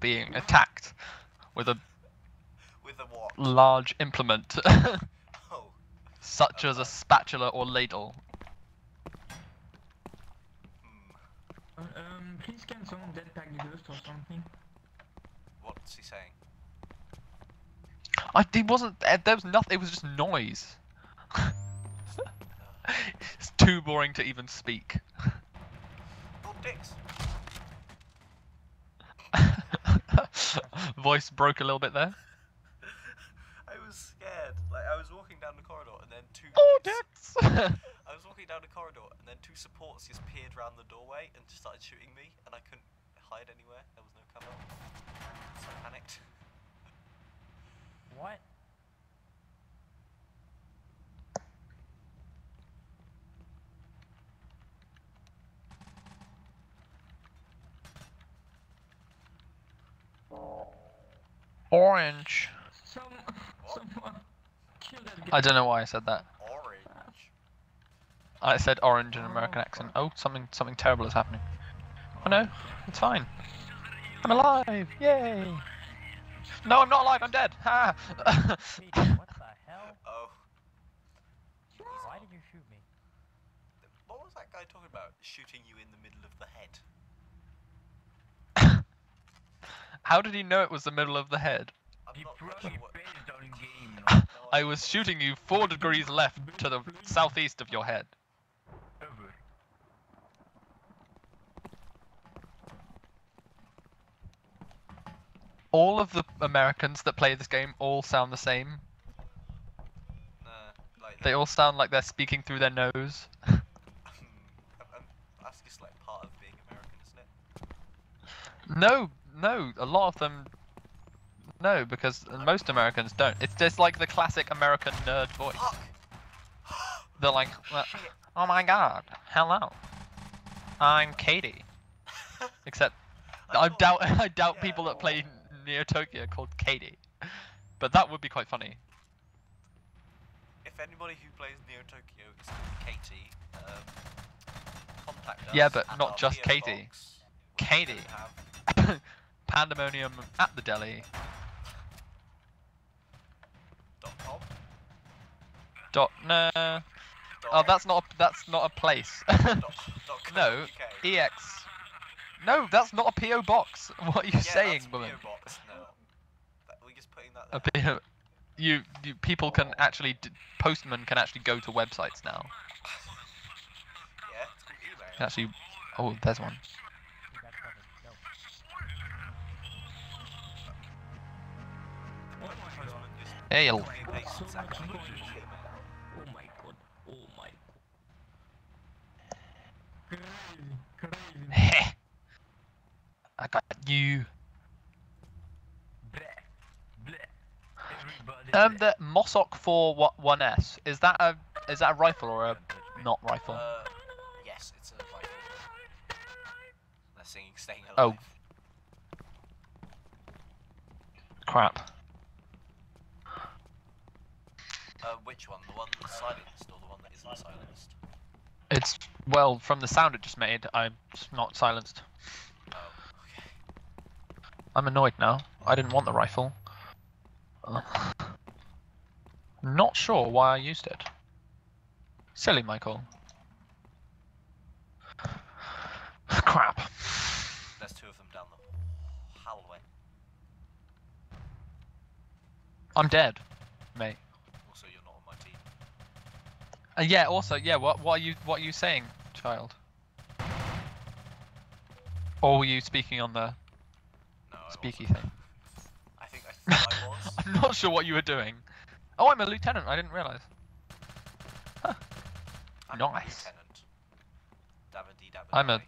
being attacked with a With a what? large implement, Oh, such as a spatula or ladle. hmm. Uh, um, please can someone deadpack the ghost or something? What's he saying? I it wasn't eh, there was nothing. It was just noise. it's too boring to even speak. Oh, dicks. Voice broke a little bit there. I was scared. Like I was walking down the corridor and then two. Oh, s- dicks! I was walking down the corridor and then two supports just peered around the doorway and just started shooting me, and I couldn't hide anywhere. There was no cover. So I panicked. What? Orange. Some, someone kill that guy. I don't know why I said that. Orange. I said orange in an American oh. accent. Oh, something something terrible is happening. Oh no, it's fine. I'm alive! Yay! No, I'm not alive. I'm dead. Ha! Peter, what the hell? Oh, Why did you shoot me? what was that guy talking about? Shooting you in the middle of the head. How did he know it was the middle of the head? I'm He not quite probably sure what. based on in game. No, no I idea. was shooting you four degrees left to the southeast of your head. All of the Americans that play this game all sound the same. Nah, like They all sound like they're speaking through their nose. I'm, um, I'm, um, that's just like part of being American, isn't it? No, no, a lot of them. No, because most Americans don't. It's just like the classic American nerd voice. Fuck! They're like, oh my god, hello, I'm Katie. Except, I doubt, I doubt yeah, people that play Neo Tokyo called Katie. But that would be quite funny. If anybody who plays Neo Tokyo is called Katie, um, contact us. Yeah, but not just Katie. Katie. Pandemonium at the deli. Dot com. Dot no. Dot Oh, that's not a, that's not a place. dot, dot no, UK. ex. No, that's not a PO box. What are you yeah, saying, that's woman? PO box. No, that, we're just putting that A. PO. You, you people can actually postmen can actually go to websites now. Yeah, it's called email. Actually, oh, there's one. Crazy. Crazy. heh. I got you. Bleh. Bleh. Everybody. Um, the Mossok 4 one S is that a is that a rifle or a not rifle? Uh, yes, it's a rifle. They're singing "Staying Oh. Crap. Uh, which one? The one that's silenced or the one that isn't silenced? It's well from the sound it just made. I'm not silenced. Oh, okay. I'm annoyed now. I didn't want the rifle. Uh, not sure why I used it. Silly Michael. Crap. There's two of them down the hallway. I'm dead, mate. Also, you're not on my team. Uh, yeah. Also, yeah. What what are you what are you saying, child? Or were you speaking on the No, speaky thing? I think I, I was. I'm not sure what you were doing. Oh, I'm a lieutenant. I didn't realize. I'm Nice. Lieutenant. Davidi Dabba I'm a-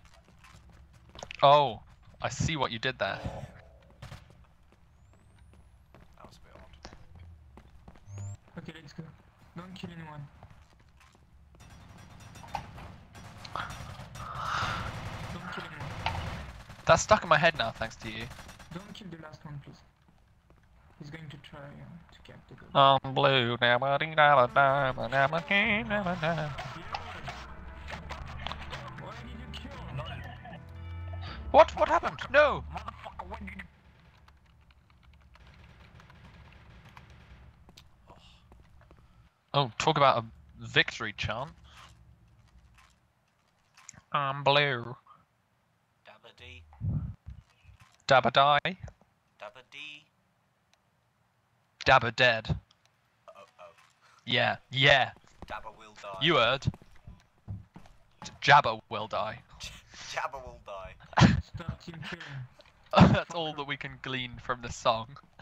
Oh, I see what you did there. That's stuck in my head now, thanks to you. Don't kill the last one, please. He's going to try uh, to cap the goal. I'm blue, now I ding da da da da da da da What? What happened? No! Oh, talk about a victory chant. I'm blue. Dabba dee. Dabba die. dabba dee. Dabba dead. Oh oh, Yeah, yeah. Dabba will die. You heard. Jabba will die. Jabba will die. Start team killing. That's all that we can glean from the song.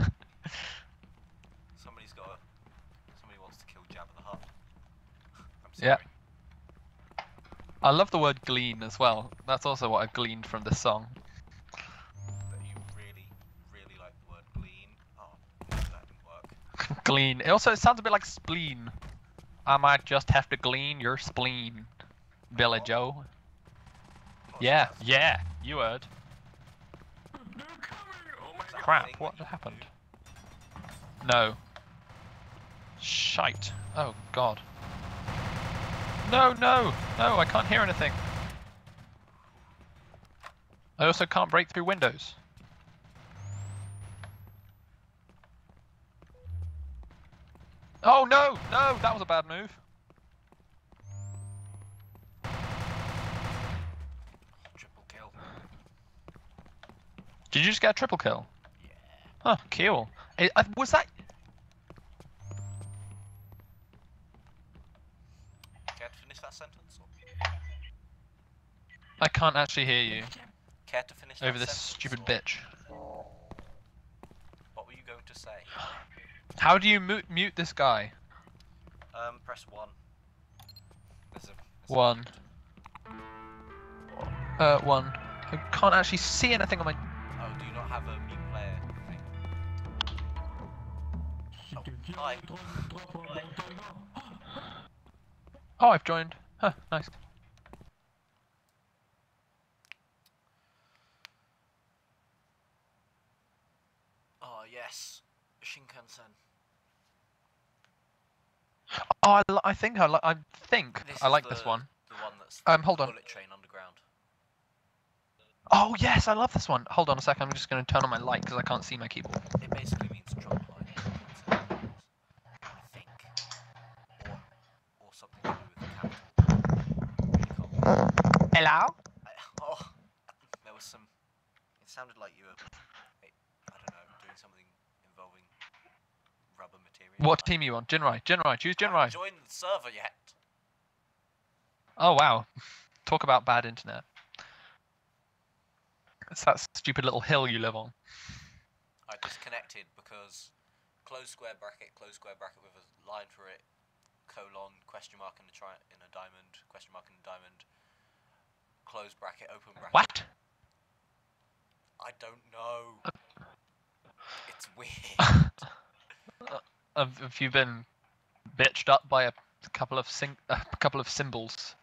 Somebody's got a. Somebody wants to kill Jabba the Hutt. I'm sorry. Yeah. I love the word glean as well. That's also what I gleaned from this song. But you really, really like the word glean. Oh, that didn't work. Glean. It also sounds a bit like spleen. I might just have to glean your spleen, Billy Joe. Yeah, yeah. You heard. Crap, what happened? No. Shite. Oh god. No, no, no, I can't hear anything. I also can't break through windows. Oh no, no, that was a bad move. Triple kill. Did you just get a triple kill? Yeah. Huh, cool. Eh, uh, was that? Care to finish that sentence? Or... I can't actually hear you Care to finish over this sentence, stupid or bitch. What were you going to say? How do you mute, mute this guy? Um, press one. There's a. there's One. mute. Uh, one. I can't actually see anything on my. Oh, do you not have a mute player thing? hi. Oh, I've joined. Huh, nice. Oh yes, Shinkansen. Oh, I, I think I li- I think This I like the, this one. The one that's Um, hold on. Bullet Train Underground. Oh yes, I love this one. Hold on a second. I'm just going to turn on my light because I can't see my keyboard. It basically means drop line. I think. Or, or something to do with the capital. Really cool. Hello. I, oh, there was some. It sounded like you were. I I don't know, doing something involving rubber material. What team are you on? Jinrai. Jinrai. Choose I haven't Jinrai. joined the server yet. Oh wow. Talk about bad internet. It's that stupid little hill you live on. I disconnected because close square bracket, close square bracket with a line for it, colon, question mark and a tri in a diamond, question mark in a diamond, close bracket, open bracket. What? I don't know. It's weird. Have, have you been bitched up by a couple of sing- a couple of symbols?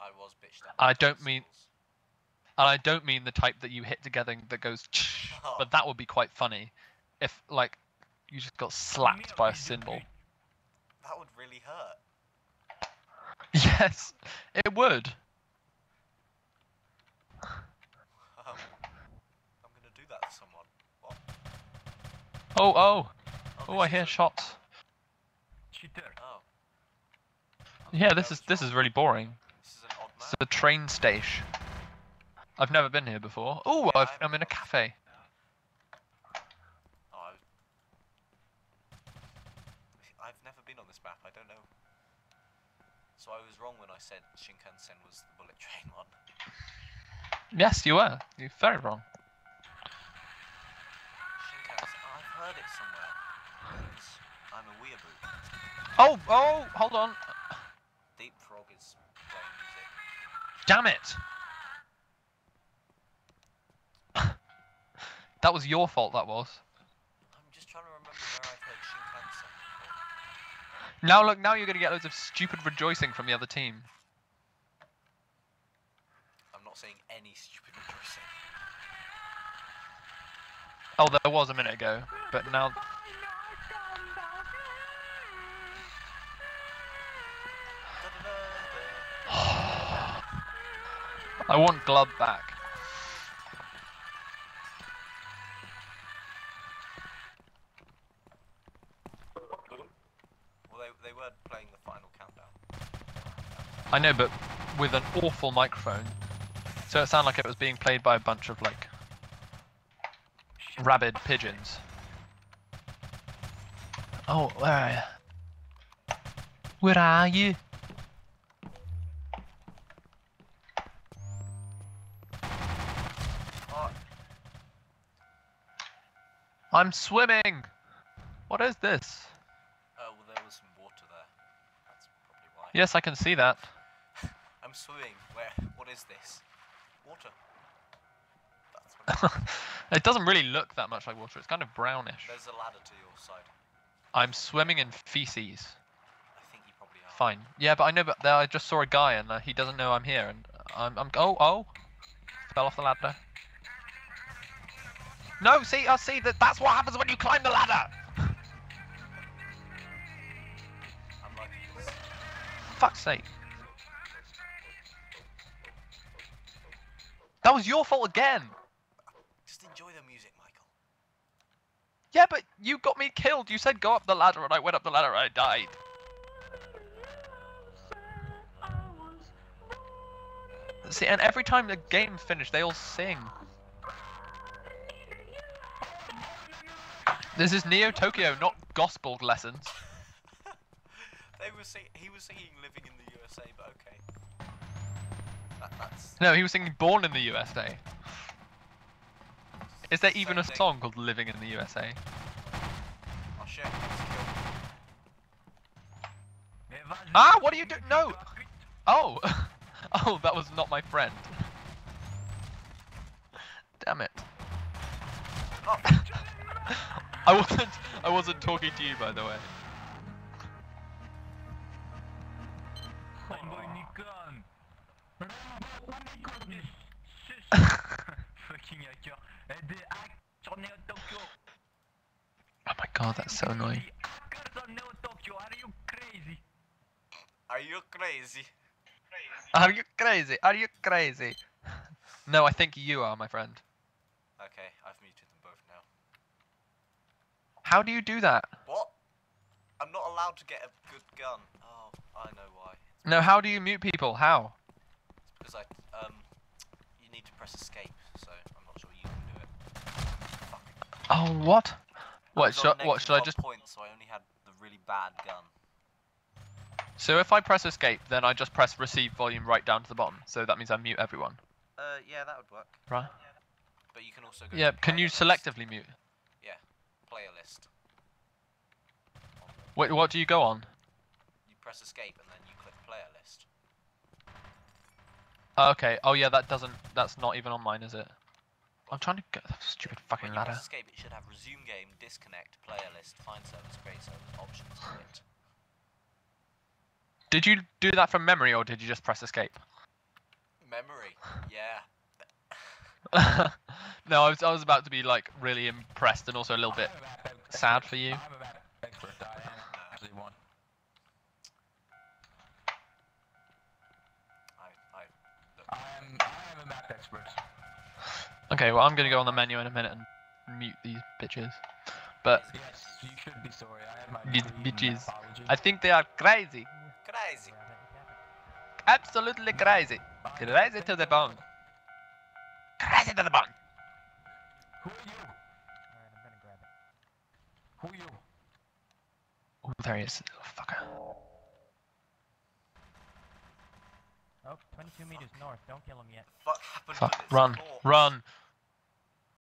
I was bitched at. I don't mean- symbols. And I don't mean the type that you hit together that goes, but that would be quite funny if like you just got slapped by a symbol. That would really hurt. Yes, it would. Um, I'm gonna do that to someone. What? Oh, oh, oh! I hear shots. Cheater. Oh. Yeah, this is this is really boring. This is an odd It's map. the train station. I've never been here before. Oh, Yeah, I I've, I'm in a cafe. Oh, I... I've never been on this map. I don't know. So I was wrong when I said Shinkansen was the bullet train one. Yes, you were. You're very wrong. Shinkansen. I've heard it somewhere. I'm a weeaboo. Oh, oh, hold on. Deep Frog is playing music. Damn it! that was your fault. That was. I'm just trying to remember where I've heard Shinkansen before. Now look, now you're gonna get loads of stupid rejoicing from the other team. I'm not saying any stupid rejoicing. Oh, there was a minute ago, but now. I want Glub back. Well, they, they were playing the final countdown. I know, but with an awful microphone, so it sounded like it was being played by a bunch of like rabid pigeons. Oh, uh, where are you? Where are you? I'm swimming. What is this? oh well, there was some water there. That's probably why. Yes, I can see that. I'm swimming. Where? What is this? Water. That's what it it doesn't really look that much like water. It's kind of brownish. There's a ladder to your side. I'm swimming in feces. I think you probably are. Fine. Yeah, but I know. But there, I just saw a guy, and uh, he doesn't know I'm here, and I'm. I'm. Oh, oh. Fell off the ladder. No, see, I see that. That's what happens when you climb the ladder. I'm liking this. Fuck's sake. That was your fault again. Just enjoy the music, Michael. Yeah, but you got me killed. You said go up the ladder, and I went up the ladder, and I died. See, and every time the game finished, they all sing. This is Neo Tokyo, not gospel lessons. They were sing- he was singing "Living in the USA," but okay. That, No, he was singing Born in the USA. Is there even a thing. song called Living in the USA? I'll share. Let's kill. Mais vas-y, Ah, what are you doing? No! Oh! oh, that was not my friend. Damn it. Oh, I wasn't I wasn't talking to you by the way. Rainbow Nikon. Fucking hacker. Et des hacks sur Neo Tokyo. Oh my god, that's so annoying. Hackers on Neo Tokyo, are you crazy? are you crazy? Are you crazy? Are you crazy? No, I think you are, my friend. Okay, I've muted them both now. How do you do that? What? I'm not allowed to get a good gun. Oh, I know why. No, how do you mute people? How? It's because I um, you need to press escape. So I'm not sure you can do it. Fuck. Oh, what? What should what should I just? one Points, so I only had the really bad gun. So if I press escape, then I just press receive volume right down to the bottom. So that means I mute everyone, Uh, yeah, that would work. right? But you can also go. Yeah. Can you selectively mute? Player list? Wait, what do you go on? You press escape and then you click player list. Oh, okay. Oh yeah, that doesn't. That's not even on mine, is it? I'm trying to get that stupid fucking ladder. escape, it should have resume game, disconnect, player list, find service, create service, options, quit. Did you do that from memory or did you just press escape? Memory. Yeah. no, I was I was about to be like really impressed and also a little bit sad for you. I'm a map expert. I am actually one. I, I, look, I am, I am a map expert. Okay, well I'm gonna go on the menu in a minute and mute these bitches. But Yes, you should be sorry. I had my These bitches. I think they are crazy. crazy. Absolutely crazy. Crazy to the bone. Crazy to the bone. Who are you? Alright, I'm gonna grab it. Who are you? Oh, there he is. Oh, Little fucker. Oh, 22 meters north. Don't kill him yet. Fuck happened Fuck. Run. corpse? Run.